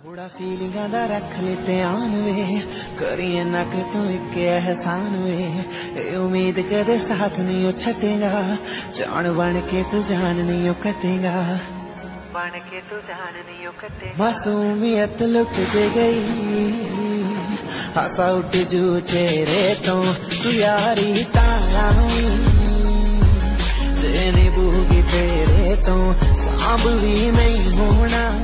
ਥੋੜਾ ਫੀਲਿੰਗਾਂ ਦਾ ਰੱਖ ਲੈ ਧਿਆਨ ਵੇ ਕਰੀਏ ਨਾ ਕਿ ਤੂੰ ਇੱਕ ਅਹਿਸਾਨ ਵੇ ਇਹ ਉਮੀਦ ਕਦੇ ਸਾਥ ਨਹੀਂ ਉਹ ਛੱਡੇਗਾ ਜਾਣ ਬਣ ਕੇ ਤੂੰ ਜਾਨ ਨਹੀਂ ਉਹ ਕੱਟੇਗਾ ਬਣ ਕੇ ਤੂੰ ਜਾਨ ਨਹੀਂ ਉਹ ਕੱਟੇਗਾ ਮਾਸੂਮੀਅਤ ਲੁੱਟ ਜੇ ਗਈ ਹਾਸਾ ਉੱਠ ਜੂ ਤੇਰੇ ਤੋਂ ਤੂੰ ਯਾਰੀ ਤਾਂ ਜੇ ਨਹੀਂ ਬੂਗੀ ਤੇਰੇ ਤੋਂ ਸਾਂਭ ਵੀ ਨਹੀਂ ਹੋਣਾ